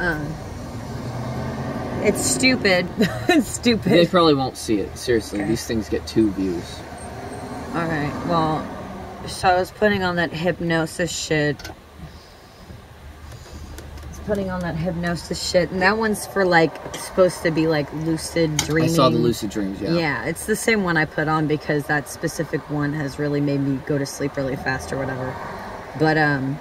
Um, it's stupid. it's stupid. They probably won't see it. Seriously, Okay. these things get two views. All right. Well, so I was putting on that hypnosis shit. I was putting on that hypnosis shit, and that one's for like supposed to be like lucid dreaming. I saw the lucid dreams. Yeah. Yeah, it's the same one I put on because that specific one has really made me go to sleep really fast or whatever. But um,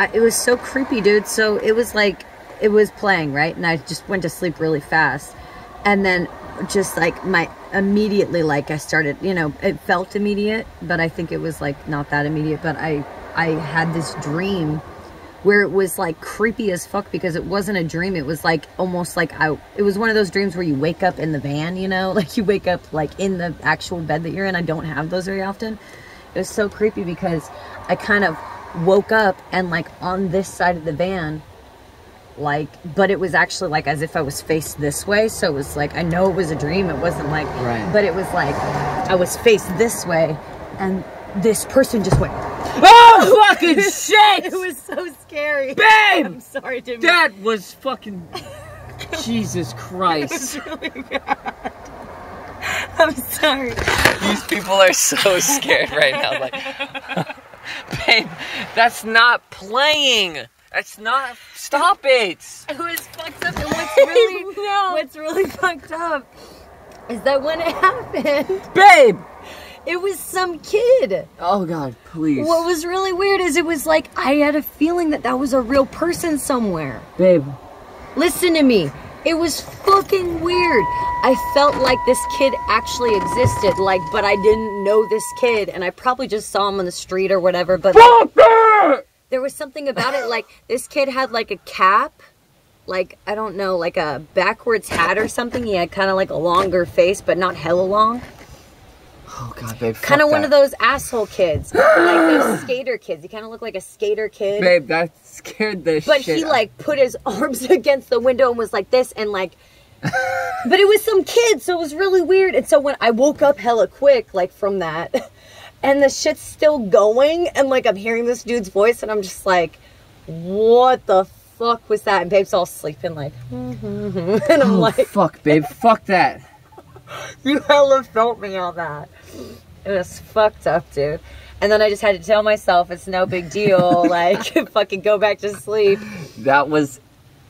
I, it was so creepy, dude. So it was like it was playing right, and I just went to sleep really fast, and then just like my immediately like I started, you know, it felt immediate, but I think it was like not that immediate. But I I had this dream where it was like creepy as fuck because it wasn't a dream. It was like almost like I, it was one of those dreams where you wake up in the van, you know, like you wake up like in the actual bed that you're in. I don't have those very often. It was so creepy because I kind of woke up and like on this side of the van, like, but it was actually like as if I was faced this way. So it was like, I know it was a dream. It wasn't like, Right. but it was like I was faced this way and this person just went, Oh fucking shit! it was so scary. Babe! I'm sorry, Jimmy. That was fucking. Jesus Christ! I'm sorry. These people are so scared right now. Like, babe, that's not playing. That's not. Stop it. It was fucked up. And what's really, No. what's really fucked up is that when it happened, Babe. it was some kid. Oh God, please. What was really weird is it was like I had a feeling that that was a real person somewhere. Babe. Listen to me. It was fucking weird. I felt like this kid actually existed, like, but I didn't know this kid, and I probably just saw him on the street or whatever. But Fuck that! there was something about it like this kid had like a cap like i don't know like a backwards hat or something he had kind of like a longer face but not hella long Oh God, babe. kind of one of those asshole kids like those skater kids he kind of looked like a skater kid Babe, that scared the but shit. But he out- like put his arms against the window and was like this and like but it was some kid so it was really weird and so when i woke up hella quick like from that and the shit's still going and like i'm hearing this dude's voice and i'm just like what the fuck was that and babe's all sleeping like and i'm Oh like fuck, babe. fuck that. you hella felt me on that it was fucked up dude and then i just had to tell myself it's no big deal like fucking go back to sleep That was.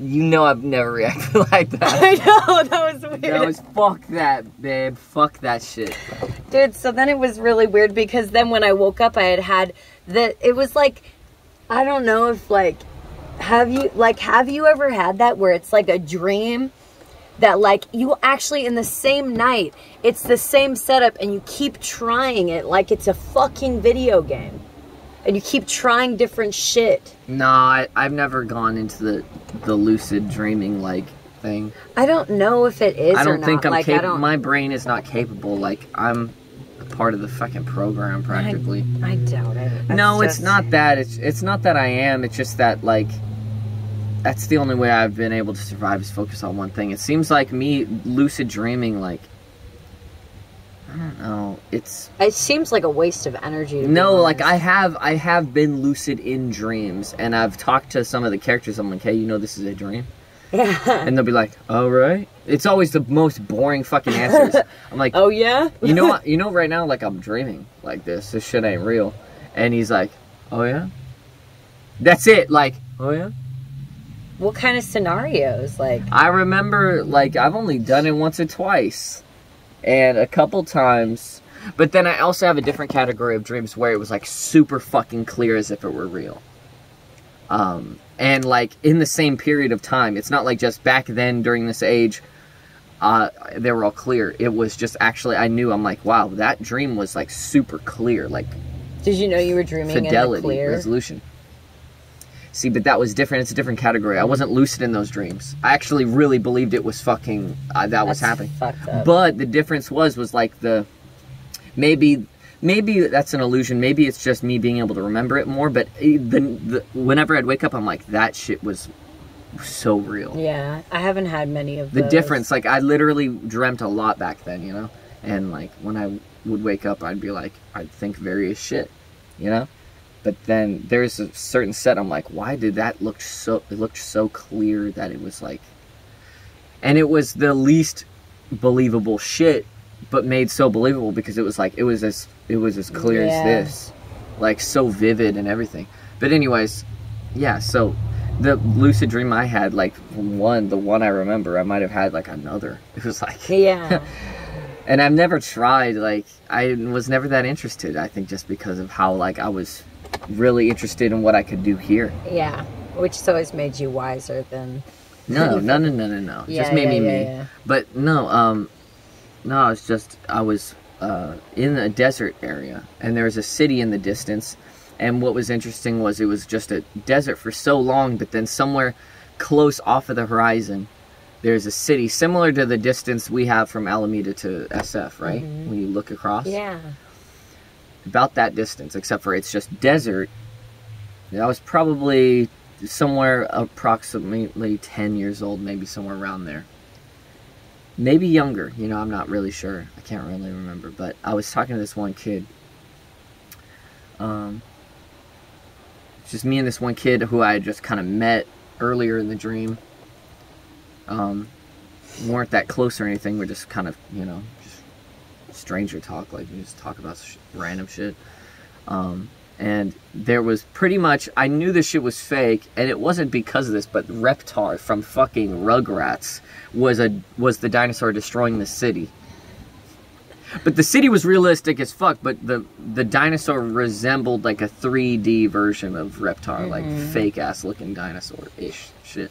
You know I've never reacted like that. I know that was weird, That was fuck that, babe. Fuck that shit. dude. So then it was really weird because then when I woke up, I had had the. It was like, I don't know if like, have you like have you ever had that where it's like a dream that like you actually in the same night it's the same setup and you keep trying it like it's a fucking video game and you keep trying different shit. Nah, I, I've never gone into the the lucid dreaming like thing. I don't know if it is I don't not. think I'm like capable. My brain is not capable. Like I'm a part of the fucking program practically. I doubt it. no, it's just- not that. It's it's not that I am. It's just that like that's the only way I've been able to survive is focus on one thing. It seems like me lucid dreaming like I don't know. It's It seems like a waste of energy. To be no, like I have I have been lucid in dreams and I've talked to some of the characters. I'm like, hey, you know this is a dream, Yeah. and they'll be like, "All right." It's always the most boring fucking answers. I'm like, oh yeah. you know what? You know right now, like I'm dreaming like this. This shit ain't real. And he's like, oh yeah. That's it. Like, oh yeah. What kind of scenarios? Like, I remember like I've only done it once or twice, and a couple times. But then I also have a different category of dreams where it was like super fucking clear as if it were real. Um, and like in the same period of time, it's not like just back then during this age, uh, they were all clear. It was just actually I knew I'm like, wow, that dream was like super clear, like did you know you were dreaming fidelity, clear? resolution. See, but that was different. It's a different category. I wasn't lucid in those dreams. I actually really believed it was fucking uh, that was happening. But the difference was was like the maybe maybe that's an illusion. Maybe it's just me being able to remember it more. But eh, the, the whenever I'd wake up, I'm like that shit was so real. yeah, I haven't had many of The those. difference, like I literally dreamt a lot back then, you know, and like when I would wake up, I'd be like, I'd think various shit, you know. But then there's a certain set I'm like, why did that look so it looked so clear that it was like and it was the least believable shit, but made so believable because it was like it was as it was as clear Yeah. as this. Like so vivid and everything. But anyways, yeah, so the lucid dream I had, like one, the one I remember, I might have had like another. It was like Yeah. and I've never tried. Like I was never that interested. I think just because of how like I was really interested in what I could do here. yeah. Which has always made you wiser than. No, no, no, no, no, no. Yeah, just made yeah, me yeah, me. But no, um, no, it's just I was uh, in a desert area, and there was a city in the distance. And what was interesting was it was just a desert for so long, but then somewhere close off of the horizon, there's a city similar to the distance we have from Alameda to SF, right? When you look across. Yeah. About that distance, except for it's just desert. I was probably somewhere approximately 10 years old, maybe somewhere around there. Maybe younger, you know, I'm not really sure. I can't really remember. But I was talking to this one kid. Um, just me and this one kid who I had just kind of met earlier in the dream. Um, weren't that close or anything. We're just kind of, you know, stranger talk. Like, we just talk about sh- random shit. Um, and there was pretty much I knew this shit was fake, and it wasn't because of this, but Reptar from fucking Rugrats was a was the dinosaur destroying the city. But the city was realistic as fuck, but the the dinosaur resembled like a 3D version of Reptar, like fake ass looking dinosaur ish shit.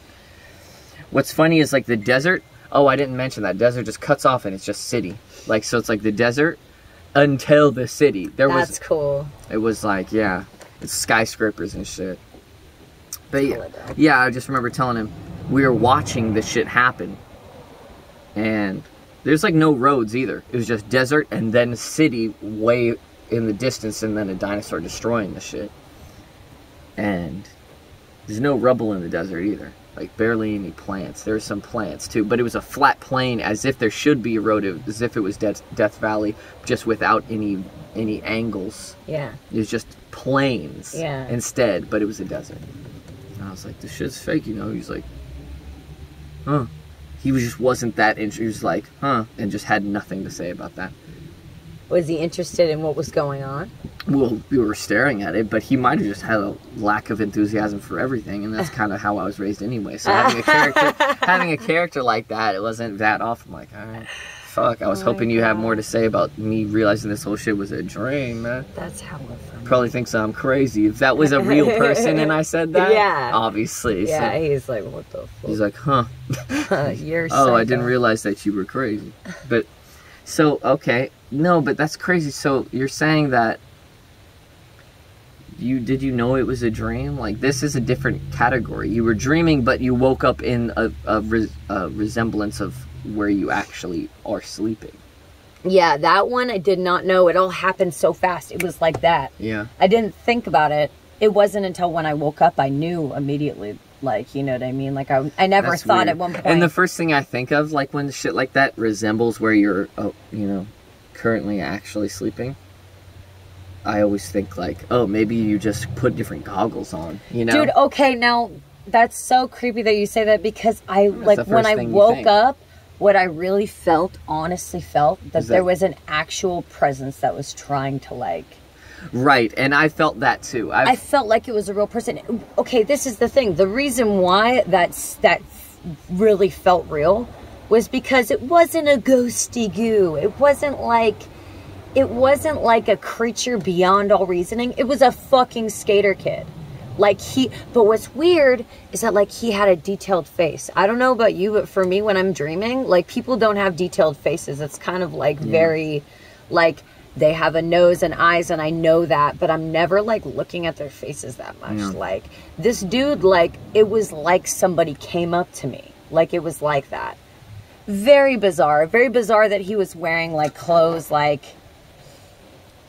What's funny is like the desert. Oh, I didn't mention that desert just cuts off and it's just city. Like so, it's like the desert until the city. There was That's cool. it was like, yeah, it's skyscrapers and shit. But yeah, yeah, I just remember telling him we were watching this shit happen, and there's like no roads either. It was just desert and then city way in the distance, and then a dinosaur destroying the shit. And there's no rubble in the desert either. Like barely any plants. There There's some plants too, but it was a flat plain, as if there should be a road, as if it was Death, Death Valley, just without any any angles. Yeah. It was just plains Yeah. instead, but it was a desert. And I was like, this shit's fake, you know? He's like, huh. He was just wasn't that interested. He was like, huh, and just had nothing to say about that. Was he interested in what was going on? Well, we were staring at it, but he might have just had a lack of enthusiasm for everything, and that's kind of how I was raised anyway. So having a character, having a character like that, it wasn't that off. I'm like, all right, fuck. I was Oh hoping you have more to say about me realizing this whole shit was a dream, man. That's how we're from. probably thinks I'm crazy. If that was a real person and I said that, Yeah. obviously. So Yeah, he's like, what the fuck? he's like, huh? You're Oh, I didn't realize that you were crazy. But so okay, no, but that's crazy. So you're saying that you did you know it was a dream? Like this is a different category. You were dreaming, but you woke up in a, a, res, a resemblance of where you actually are sleeping. Yeah, that one I did not know. It all happened so fast. It was like that. Yeah. I didn't think about it. It wasn't until when I woke up I knew immediately. Like, you know what I mean? Like, I, I never That's thought weird. at one point. And the first thing I think of, like when shit like that resembles where you're, oh, you know, currently actually sleeping, I always think like, oh, maybe you just put different goggles on, you know? Dude, okay, now that's so creepy that you say that because I like when I woke up, what I really felt, honestly felt that there was an actual presence that was trying to like right, and I felt that too. I've, I felt like it was a real person. Okay, this is the thing. The reason why that's that really felt real was because it wasn't a ghosty goo. It wasn't like it wasn't like a creature beyond all reasoning. It was a fucking skater kid. Like he but what's weird is that like he had a detailed face. I don't know about you, but for me when I'm dreaming, like people don't have detailed faces. It's kind of like very like they have a nose and eyes and I know that, but I'm never like looking at their faces that much. Yeah. Like this dude like it was like somebody came up to me. Like it was like that. Very bizarre. Very bizarre that he was wearing like clothes like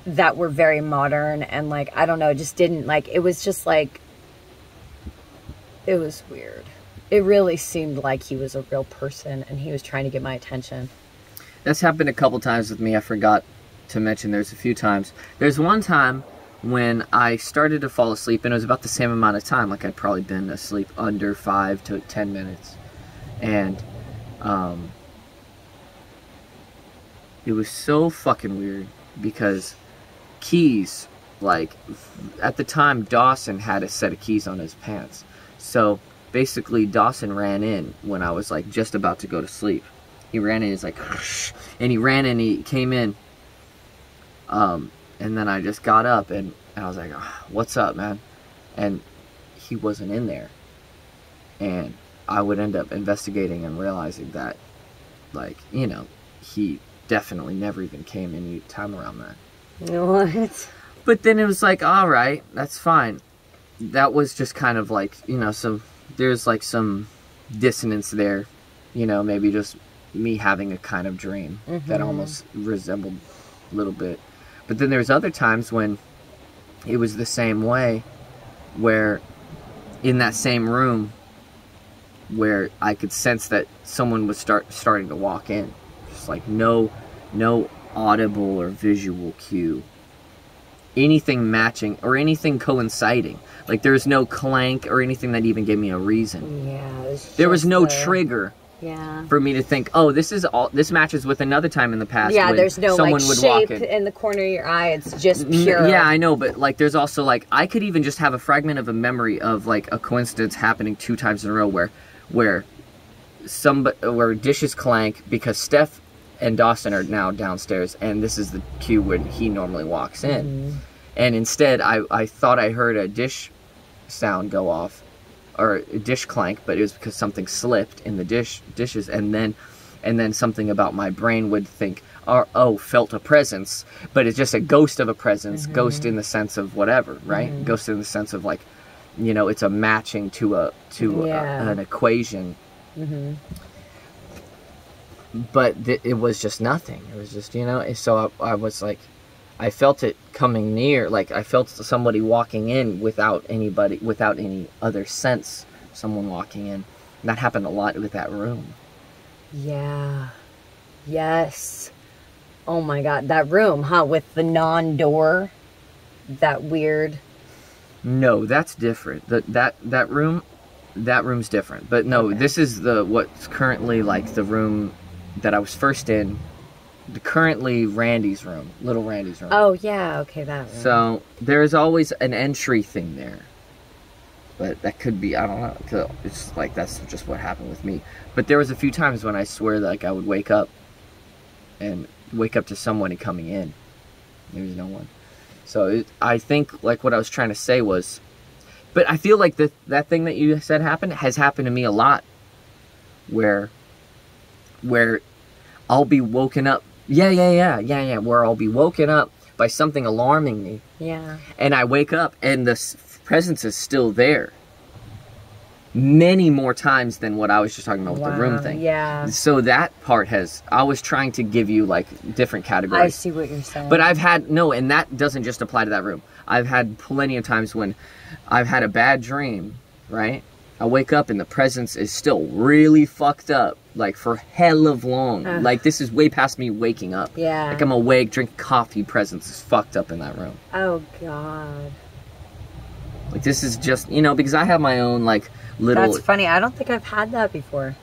that were very modern and like I don't know, just didn't like it was just like it was weird. It really seemed like he was a real person and he was trying to get my attention. That's happened a couple times with me. I forgot to mention there's a few times. There's one time when I started to fall asleep, and it was about the same amount of time. Like I'd probably been asleep under five to ten minutes, and um, it was so fucking weird because keys, like at the time, Dawson had a set of keys on his pants, so basically Dawson ran in when I was like just about to go to sleep. He ran in, he's like, and he ran in, he came in. Um, and then I just got up and, and I was like, oh, "What's up, man?" And he wasn't in there. And I would end up investigating and realizing that, like, you know, he definitely never even came any time around that. What? But then it was like, all right, that's fine. That was just kind of like, you know, some there's like some dissonance there, you know, maybe just me having a kind of dream mm-hmm. that almost resembled a little bit. But then there's other times when it was the same way, where in that same room, where I could sense that someone was start starting to walk in, just like no, no audible or visual cue, anything matching or anything coinciding. Like there's no clank or anything that even gave me a reason. Yeah, there was no the... trigger yeah. For me to think, oh, this is all. This matches with another time in the past. Yeah, there's no someone like would shape walk in. in the corner of your eye. It's just pure. Yeah, I know, but like, there's also like, I could even just have a fragment of a memory of like a coincidence happening two times in a row where, where, some where dishes clank because Steph and Dawson are now downstairs, and this is the cue when he normally walks in, mm-hmm. and instead, I I thought I heard a dish sound go off or a dish clank, but it was because something slipped in the dish dishes, and then and then something about my brain would think, oh, oh felt a presence, but it's just a ghost of a presence, mm-hmm. ghost in the sense of whatever, right? Mm-hmm. Ghost in the sense of like, you know, it's a matching to a to yeah. a, an equation. Mm-hmm. But th- it was just nothing. It was just you know. So I, I was like, I felt it coming near, like I felt somebody walking in without anybody, without any other sense, someone walking in. And that happened a lot with that room. Yeah. Yes. Oh my god, that room, huh? With the non-door, that weird. No, that's different. That that that room, that room's different. But no, okay. this is the what's currently like the room that I was first in the currently Randy's room, little Randy's room. Oh yeah, okay, that. Room. So there's always an entry thing there, but that could be I don't know. It's like that's just what happened with me. But there was a few times when I swear that like I would wake up, and wake up to someone coming in. There was no one. So it, I think like what I was trying to say was, but I feel like that that thing that you said happened has happened to me a lot, where, where I'll be woken up yeah, yeah, yeah, yeah, yeah. Where I'll be woken up by something alarming me. Yeah. And I wake up and the presence is still there. Many more times than what I was just talking about wow, with the room thing. Yeah. So that part has. I was trying to give you like different categories. I see what you're saying. But I've had no, and that doesn't just apply to that room. I've had plenty of times when I've had a bad dream, right? I wake up and the presence is still really fucked up, like for hell of long. Like this is way past me waking up. Yeah. Like I'm awake, drink coffee, presence is fucked up in that room. Oh god. Like this is just you know because I have my own like little. That's funny. I don't think I've had that before.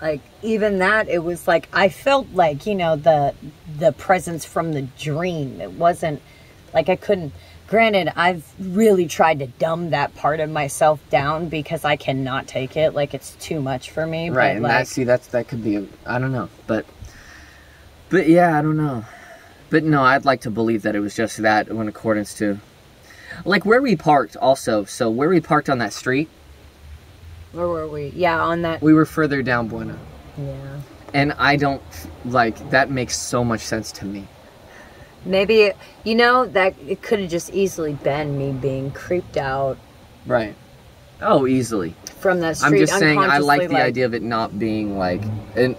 Like even that, it was like I felt like you know the the presence from the dream. It wasn't like I couldn't Granted, I've really tried to dumb that part of myself down because I cannot take it. Like it's too much for me. Right, and like, that see that's that could be I don't know, but but yeah, I don't know. But no, I'd like to believe that it was just that in accordance to like where we parked also. So where we parked on that street. Where were we? Yeah, on that. We were further down Buena. Yeah. And I don't like that makes so much sense to me. Maybe you know that it could have just easily been me being creeped out. Right. Oh, easily. From that street. I'm just saying I like the like, idea of it not being like and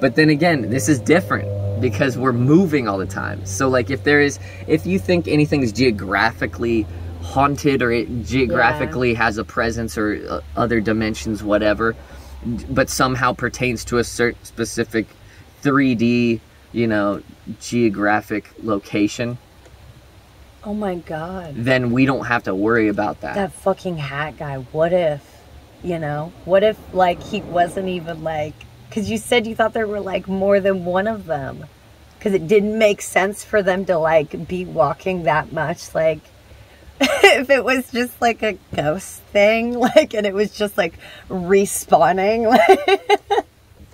but then again, this is different because we're moving all the time. So like if there is if you think anything is geographically haunted or it geographically yeah. has a presence or uh, other dimensions whatever but somehow pertains to a certain specific 3D you know, geographic location, Oh my god. then we don't have to worry about that. That fucking hat guy. What if, you know, what if like he wasn't even like cuz you said you thought there were like more than one of them. Cuz it didn't make sense for them to like be walking that much like if it was just like a ghost thing like and it was just like respawning like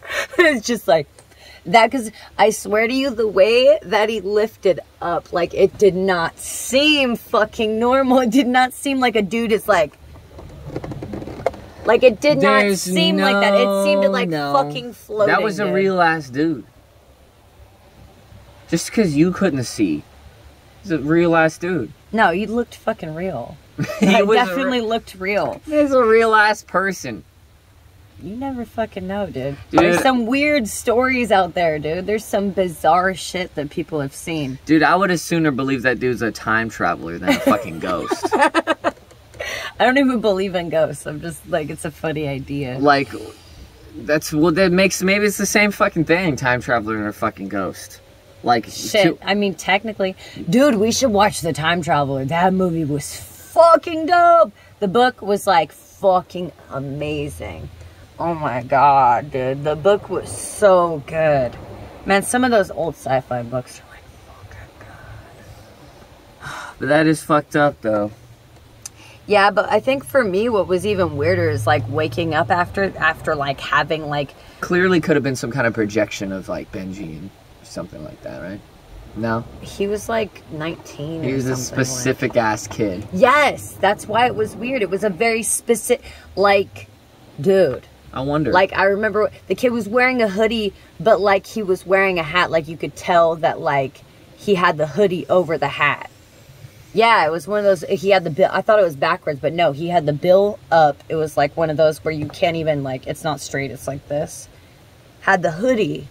it's just like that because I swear to you, the way that he lifted up, like it did not seem fucking normal. It did not seem like a dude is like, like it did not There's seem like that. It seemed like no. fucking floating. That was a dude. real ass dude. Just because you couldn't see, he's a real ass dude. No, you looked fucking real. he I a re- definitely looked real. He's a real ass person. You never fucking know, dude. Dude. There's some weird stories out there, dude. There's some bizarre shit that people have seen. Dude, I would have sooner believed that dude's a time traveler than a fucking ghost. I don't even believe in ghosts. I'm just like, it's a funny idea. like, that's well, that makes maybe it's the same fucking thing. Time traveler and a fucking ghost. Like, Shit. I mean, technically, dude, we should watch The Time Traveler. That movie was fucking dope. The book was like fucking amazing. Oh my god, dude. The book was so good. Man, some of those old sci fi books are like fucking but that is fucked up though. Yeah, but I think for me, what was even weirder is like waking up after after like having like Clearly, could have been some kind of projection of like Benji and something like that, right? No, he was like nineteen. he or was a something, like- specific ass kid. Yes, that's why it was weird. It was a very specific, like, dude. I wonder. Like I remember the kid was wearing a hoodie, but like he was wearing a hat. Like you could tell that like he had the hoodie over the hat. Yeah, it was one of those. He had the bill. I thought it was backwards, but no, he had the bill up. It was like one of those where you can't even like. It's not straight. It's like this. Had the hoodie.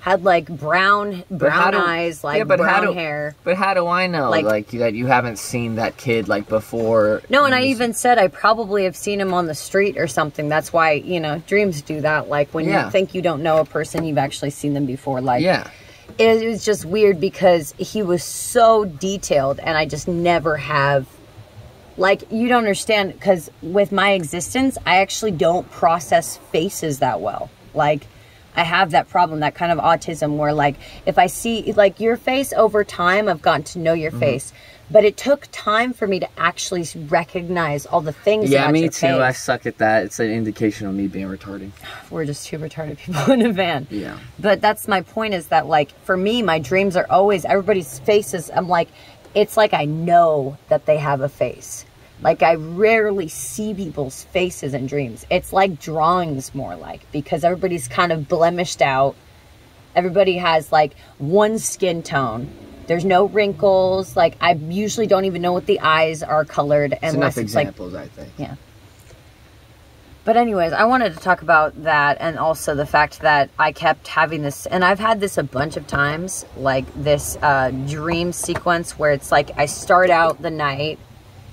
Had like brown brown do- eyes, like yeah, but how brown do- hair. But how do I know, Like- like, that you haven't seen that kid like before? No, and I even said I probably have seen him on the street or something. That's why, you know, dreams do that. Like when Yeah. you think you don't know a person, you've actually seen them before. Like, Yeah, it was just weird because he was so detailed and I just never have. Like, you don't understand because with my existence, I actually don't process faces that well. Like, I have that problem, that kind of autism where, like, if I see, like, your face over time, I've gotten to know your Mm-hmm. face. But it took time for me to actually recognize all the things yeah, me too. I suck at that. It's an indication of me being retarded. We're just two retarded people in a van. Yeah. But that's my point is that like for me, my dreams are always everybody's faces. I'm like, it's like I know that they have a face. Like I rarely see people's faces in dreams. It's like drawings more like because everybody's kind of blemished out. Everybody has like one skin tone. There's no wrinkles. Like I usually don't even know what the eyes are colored It's unless enough it's like examples, I think. yeah. But anyways, I wanted to talk about that and also the fact that I kept having this and I've had this a bunch of times, like this uh, dream sequence where it's like I start out the night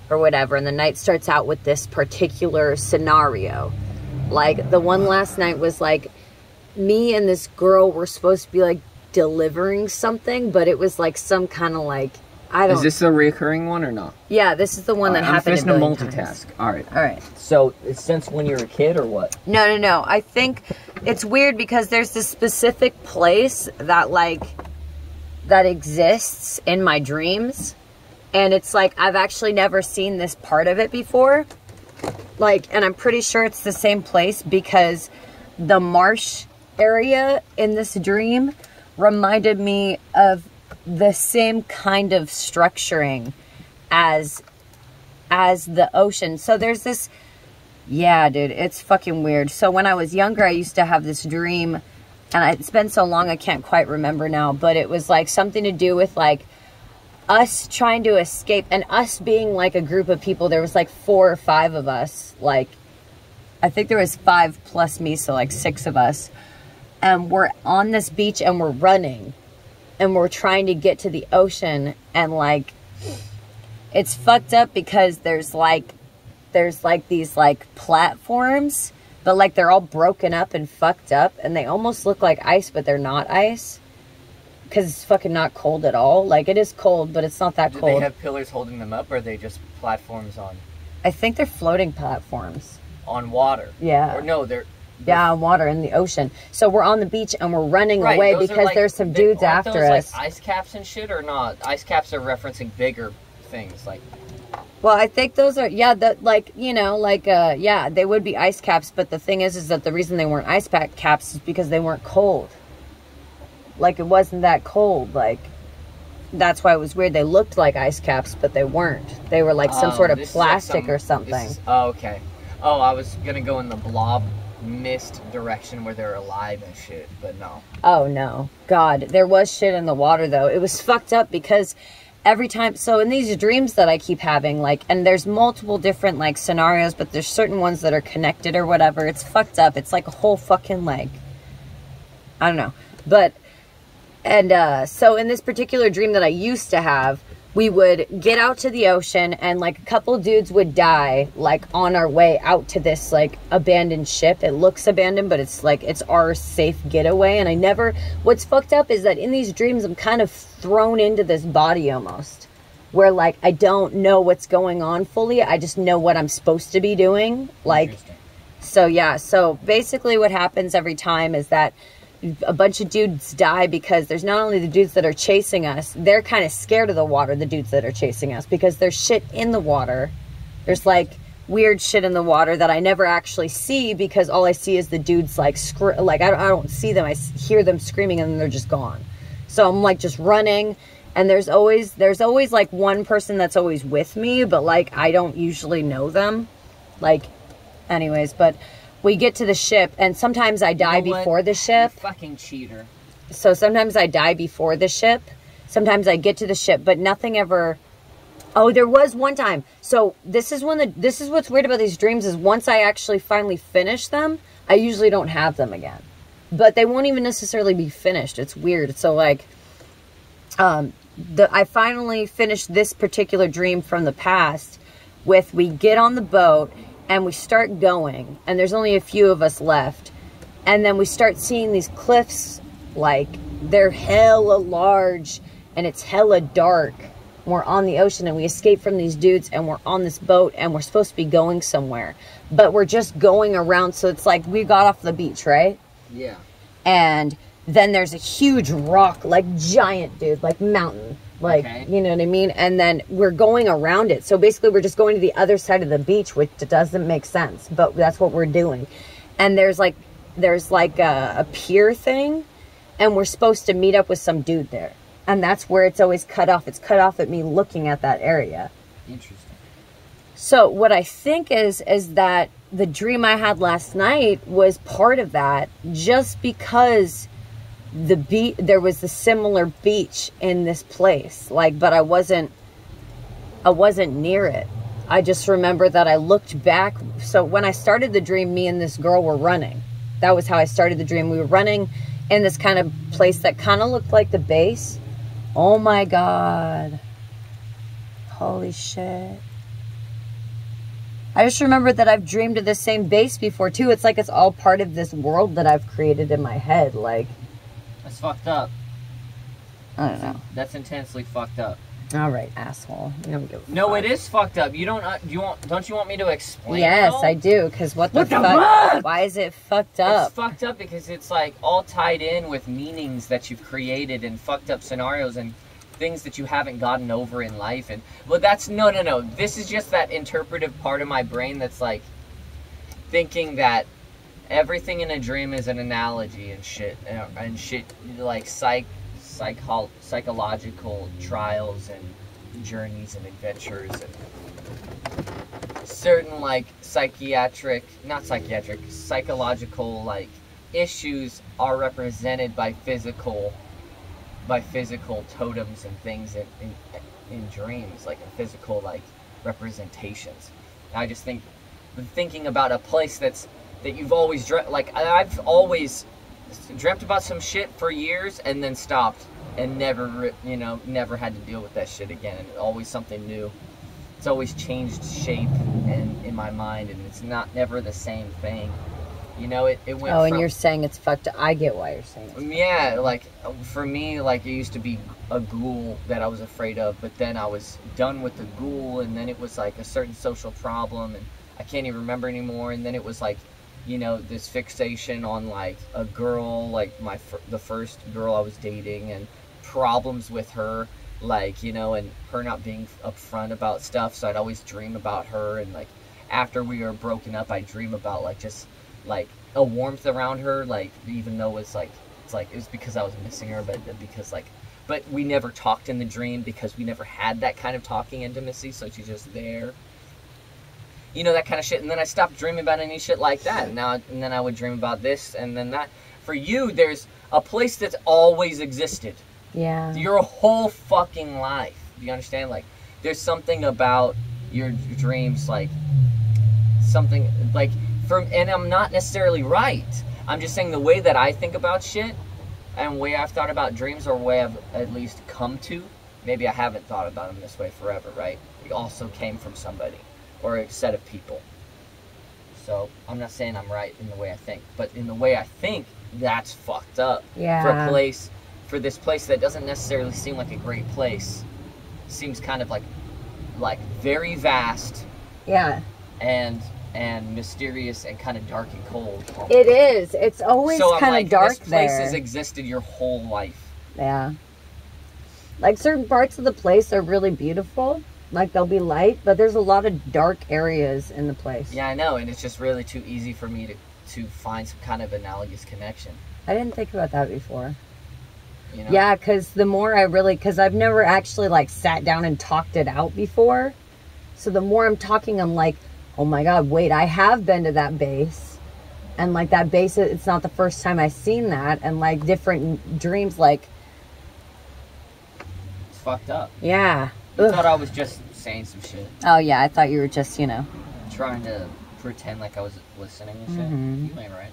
or whatever, and the night starts out with this particular scenario. Like the one last night was like me and this girl were supposed to be like delivering something, but it was like some kind of like I don't Is this a recurring one or not? Yeah, this is the one that I'm happened. to billion multitask. times. All right. All right. So it's since when you were a kid or what? No, no, no. I think it's weird because there's this specific place that like that exists in my dreams and it's like I've actually never seen this part of it before. Like and I'm pretty sure it's the same place because the marsh area in this dream reminded me of the same kind of structuring as as the ocean. So there's this yeah, dude, it's fucking weird. So when I was younger, I used to have this dream, and it's been so long I can't quite remember now, but it was like something to do with like us trying to escape and us being like a group of people. There was like four or five of us. Like, I think there was five plus me, so like six of us. And we're on this beach and we're running, and we're trying to get to the ocean, and like, it's fucked up because there's like there's like these like platforms, but like they're all broken up and fucked up and they almost look like ice, but they're not ice. Because it's fucking not cold at all. Like it is cold, but it's not that cold. Do cold. they have pillars holding them up, or are they just platforms on I think they're floating platforms. on water? Yeah. Or no, they're Yeah, on water in the ocean. So we're on the beach and we're running Right, away those are because like- there's some they- dudes aren't after those us. Like ice caps and shit, or not? Ice caps are referencing bigger things, like Well, I think those are yeah, that like you know, like uh, yeah, they would be ice caps. But the thing is, is that the reason they weren't ice pack caps is because they weren't cold. Like it wasn't that cold. Like that's why it was weird. They looked like ice caps, but they weren't. They were like some Oh, sort of is like plastic some- or something. is- oh, okay. Oh, I was gonna go in the blob mist direction where they're alive and shit, but no. Oh no, God, there was shit in the water though. It was fucked up because every time. So in these dreams that I keep having, like, and there's multiple different like scenarios, but there's certain ones that are connected or whatever. It's fucked up. It's like a whole fucking like. I don't know, but and uh, so in this particular dream that I used to have, we would get out to the ocean and like a couple dudes would die like on our way out to this like abandoned ship. It looks abandoned, but it's like it's our safe getaway. And I never, what's fucked up is that in these dreams, I'm kind of thrown into this body almost where like I don't know what's going on fully. I just know what I'm supposed to be doing. Like, so yeah, so basically what happens every time is that a bunch of dudes die because there's not only the dudes that are chasing us, they're kind of scared of the water, the dudes that are chasing us, because there's shit in the water. There's like weird shit in the water that I never actually see because all I see is the dudes like scr- like I don't, I don't see them. I hear them screaming and then they're just gone. So I'm like just running and there's always there's always like one person that's always with me, but like I don't usually know them. Like anyways, but we get to the ship and sometimes I die You know what? before the ship. You fucking cheater. So sometimes I die before the ship. Sometimes I get to the ship, but nothing ever Oh, there was one time. So this is when the this is what's weird about these dreams is once I actually finally finish them, I usually don't have them again. But they won't even necessarily be finished. It's weird. So like um the I finally finished this particular dream from the past with we get on the boat and we start going and there's only a few of us left and then we start seeing these cliffs like they're hella large and it's hella dark. We're on the ocean and we escape from these dudes and we're on this boat and we're supposed to be going somewhere. But we're just going around so it's like we got off the beach right? Yeah. and then there's a huge rock like giant dude like mountain like Okay. you know what i mean? And then we're going around it. So basically we're just going to the other side of the beach which doesn't make sense but that's what we're doing. And there's like there's like a, a pier thing and we're supposed to meet up with some dude there. And that's where it's always cut off. It's cut off at me looking at that area. Interesting. so what I think is is that the dream I had last night was part of that just because the beach there was a similar beach in this place like but I wasn't I wasn't near it. I just remember that I looked back so when I started the dream me and this girl were running. That was how I started the dream. We were running in this kind of place that kind of looked like the base. Oh my god. Holy shit. I just remember that I've dreamed of the same base before too. It's like it's all part of this world that I've created in my head. Like, That's fucked up. I don't know. That's intensely fucked up. All right, asshole. You don't give a No, fuck. it is fucked up. You don't. Uh, you want? Don't you want me to explain? Yes, though? I do. Because what the, What the fuck? fuck? Why is it fucked up? It's fucked up because it's like all tied in with meanings that you've created and fucked up scenarios and things that you haven't gotten over in life. And well, that's no, no, no. This is just that interpretive part of my brain that's like thinking that everything in a dream is an analogy and shit uh, and shit like psych, psycho, psychological trials and journeys and adventures and certain like psychiatric not psychiatric psychological like issues are represented by physical by physical totems and things in, in, in dreams like in physical like representations. I just think thinking about a place that's that you've always dreamt like i've always dreamt about some shit for years and then stopped and never you know never had to deal with that shit again and always something new it's always changed shape and in my mind and it's not never the same thing You know, it, it went Oh, and from you're saying it's fucked up. I get why you're saying yeah, like for me, like it used to be a ghoul that I was afraid of, but then I was done with the ghoul, and then it was like a certain social problem, and I can't even remember anymore. And then it was like, you know, this fixation on like a girl, like my the first girl I was dating, and problems with her, like you know, and her not being upfront about stuff. So I'd always dream about her, and like after we were broken up, I dream about like just like a warmth around her, like even though it's like it's like it was because I was missing her, but because like but we never talked in the dream because we never had that kind of talking intimacy, so she's just there. You know that kind of shit, and then I stopped dreaming about any shit like that. Now and then I would dream about this, and then that. For you, there's a place that's always existed Yeah. your whole fucking life. Do you understand? Like, there's something about your dreams, like something like from, and I'm not necessarily right. I'm just saying the way that I think about shit and way I've thought about dreams, or way I've at least come to. Maybe I haven't thought about them this way forever, right? It also came from somebody or a set of people. So I'm not saying I'm right in the way I think, but in the way I think, that's fucked up for a place for this place that doesn't necessarily seem like a great place seems kind of like like very vast Yeah. and and mysterious and kind of dark and cold It is. It's always so kind of like, dark this place there. has existed your whole life Yeah. Like certain parts of the place are really beautiful. Like they'll be light, but there's a lot of dark areas in the place. yeah i know and it's just really too easy for me to to find some kind of analogous connection I didn't think about that before. you know Yeah, because the more I really, because I've never actually like sat down and talked it out before. So the more I'm talking, I'm like, oh my God, wait, I have been to that base. And like that base, it's not the first time I've seen that. And like different dreams, like, it's fucked up yeah. I Ugh. thought i was just saying some shit Oh yeah, I thought you were just, you know. trying to pretend like i was listening and shit Mhm. you ain't right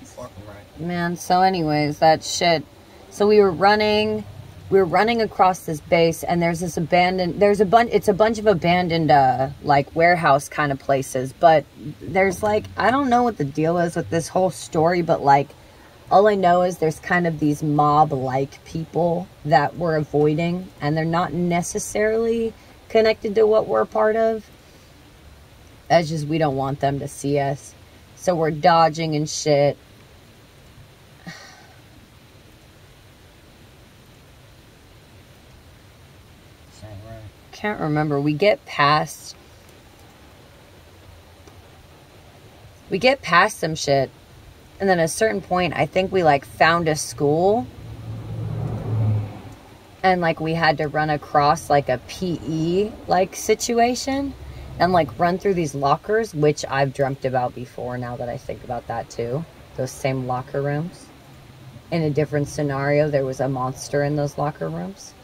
you fucking right Man, so anyways, that shit. So we were running, we were running across this base, and there's this abandoned. There's a bunch. It's a bunch of abandoned, uh, like warehouse kind of places. But there's like, I don't know what the deal is with this whole story, but like, all I know is there's kind of these mob-like people that we're avoiding, and they're not necessarily connected to what we're a part of. That's just we don't want them to see us, so we're dodging and shit. Can't remember. We get past. We get past some shit. And then at a certain point, I think we like found a school. And like we had to run across like a PE like situation and like run through these lockers, which I've dreamt about before now that I think about that too. Those same locker rooms. In a different scenario, there was a monster in those locker rooms.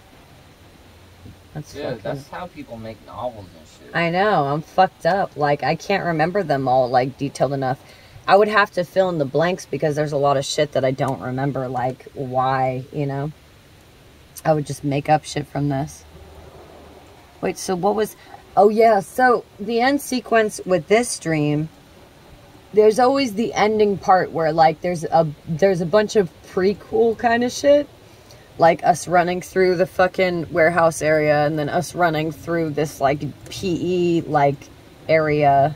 That's Dude, fucking that's how people make novels and shit. I know, I'm fucked up. Like I can't remember them all like detailed enough. I would have to fill in the blanks because there's a lot of shit that I don't remember like why, you know. I would just make up shit from this. Wait, so what was Oh yeah, so the end sequence with this dream there's always the ending part where like there's a there's a bunch of prequel kind of shit like us running through the fucking warehouse area and then us running through this like PE like area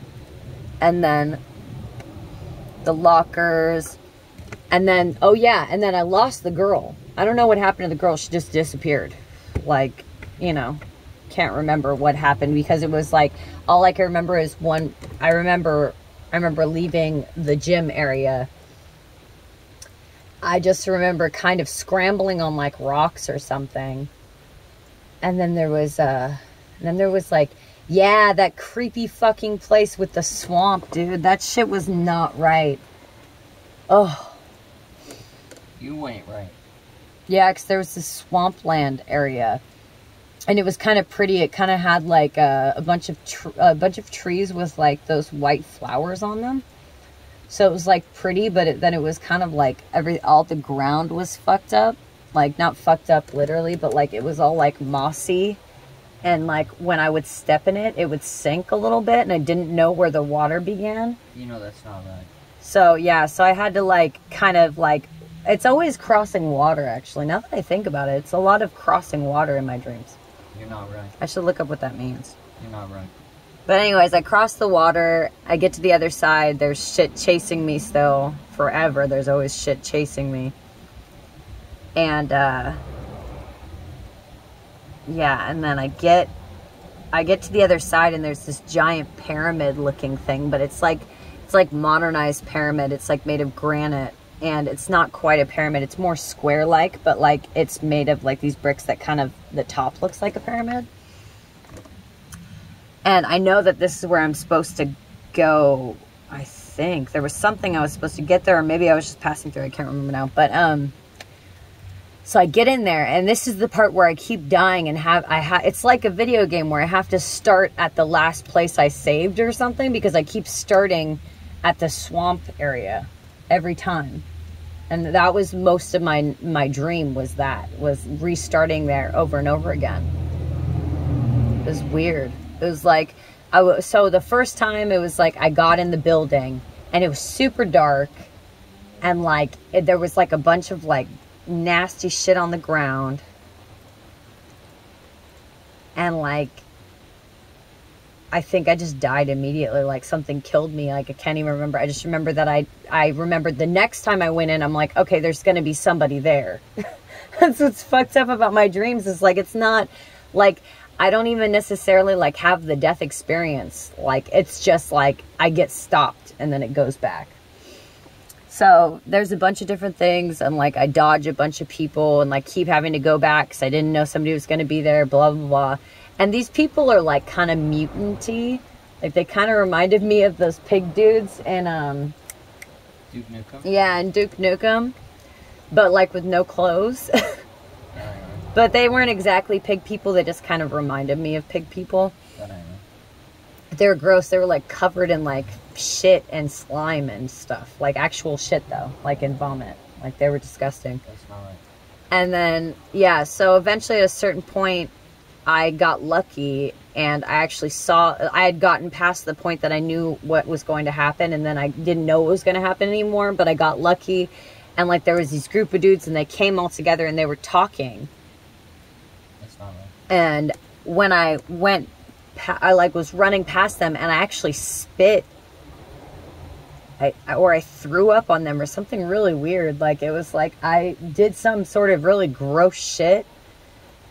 and then the lockers and then oh yeah and then I lost the girl. I don't know what happened to the girl. She just disappeared. Like, you know, can't remember what happened because it was like all I can remember is one I remember I remember leaving the gym area I just remember kind of scrambling on like rocks or something. And then there was uh and then there was like yeah, that creepy fucking place with the swamp, dude. That shit was not right. Oh, You ain't right. yeah, cuz there was this swampland area. And it was kind of pretty. It kind of had like a, a bunch of tr- a bunch of trees with like those white flowers on them. So it was like pretty, but it, then it was kind of like every all the ground was fucked up, like not fucked up literally, but like it was all like mossy and like when I would step in it, it would sink a little bit, and I didn't know where the water began. You know that's not right. So yeah, so I had to like kind of like it's always crossing water actually. Now that I think about it, it's a lot of crossing water in my dreams. You're not right. I should look up what that means. You're not right. But anyways, I cross the water. I get to the other side. There's shit chasing me still forever. There's always shit chasing me. And uh yeah, and then I get I get to the other side and there's this giant pyramid looking thing, but it's like it's like modernized pyramid. It's like made of granite and it's not quite a pyramid. It's more square like, but like it's made of like these bricks that kind of the top looks like a pyramid. And I know that this is where I'm supposed to go. I think there was something I was supposed to get there, or maybe I was just passing through. I can't remember now. But um, so I get in there, and this is the part where I keep dying and have I have. It's like a video game where I have to start at the last place I saved or something because I keep starting at the swamp area every time. And that was most of my my dream was that was restarting there over and over again. It was weird. It was like I was so the first time it was like I got in the building and it was super dark and like it, there was like a bunch of like nasty shit on the ground. And like I think I just died immediately. Like something killed me. Like I can't even remember. I just remember that I I remembered the next time I went in I'm like okay there's to be somebody there. That's what's fucked up about my dreams is like it's not like I don't even necessarily like have the death experience. Like it's just like I get stopped and then it goes back. So there's a bunch of different things and like I dodge a bunch of people and like keep having to go back because I didn't know somebody was going to be there, blah, blah, blah. And these people are like kind of mutanty. Like they kind of reminded me of those pig dudes and um Duke Nukem. yeah, and Duke Nukem, but like with no clothes. But they weren't exactly pig people. They just kind of reminded me of pig people. that I know. They were gross. They were like covered in like shit and slime and stuff. Like actual shit though, like in vomit. Like they were disgusting. That's not right. And then yeah, so eventually at a certain point I got lucky and I actually saw I had gotten past the point that I knew what was going to happen and then I didn't know what was going to happen anymore, but I got lucky and like there was these group of dudes and they came all together and they were talking That's not right. and when I went, I like was running past them, and I actually spit, I or I threw up on them or something really weird. Like it was like I did some sort of really gross shit,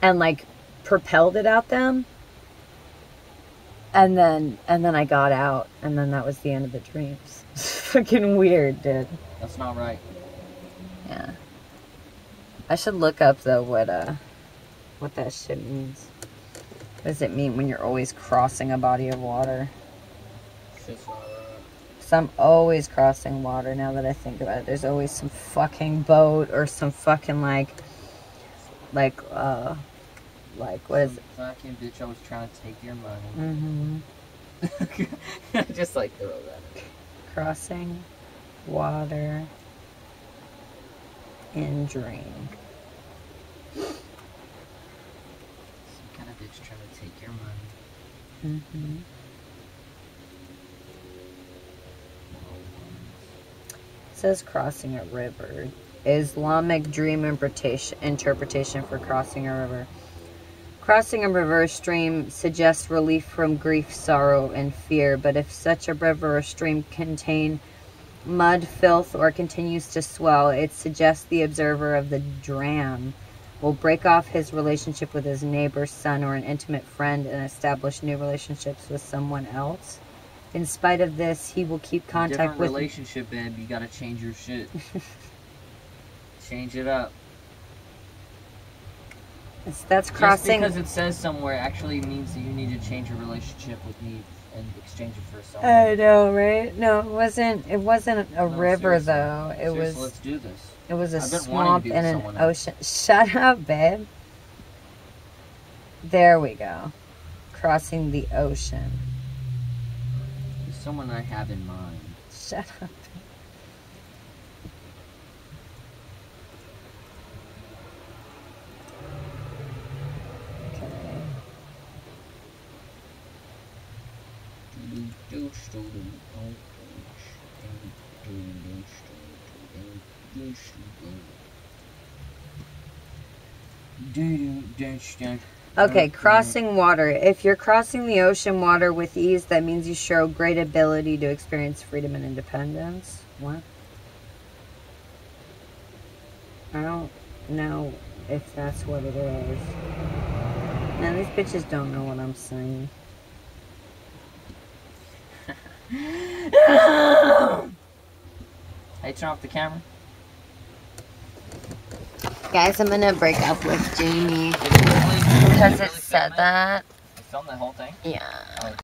and like propelled it at them, and then and then I got out, and then that was the end of the dreams. Fucking weird, dude. That's not right. Yeah. I should look up though what uh what that shit means. What does it mean when you're always crossing a body of water? Cause I'm always crossing water now that I think about it. There's always some fucking boat or some fucking like like uh like what is Some Fucking bitch, I was trying to take your money. mm-hmm. Just like throw that. in. crossing water in dream. Some kind of bitch trying to take your money. Mm-hmm. Says crossing a river. Islamic dream interpretation, for crossing a river. Crossing a river stream suggests relief from grief, sorrow, and fear, but if such a river or stream contain mud, filth, or continues to swell, it suggests the observer of the dram will break off his relationship with his neighbor, son, or an intimate friend and establish new relationships with someone else. In spite of this, he will keep contact Different with relationship, babe. You gotta change your shit. change it up. It's- that's Just crossing. because it says somewhere actually means that you need to change your relationship with me and exchange it for someone. I know, right? No, it wasn't. It wasn't a No, river seriously. though. It Seriously, was. Let's do this. It was a I've been wanting to swamp and an someone else. ocean. Shut up, babe. There we go. Crossing the ocean. Someone I have in mind. Shut up. Oh, do do do do Okay, mm-hmm. crossing water. If you're crossing the ocean water with ease, that means you show great ability to experience freedom and independence. What? I don't know if that's what it is. Now, these bitches don't know what I'm saying. Hey, turn off the camera. Guys, I'm gonna break up with Jamie Did it really- because it said that. It the whole thing? Yeah.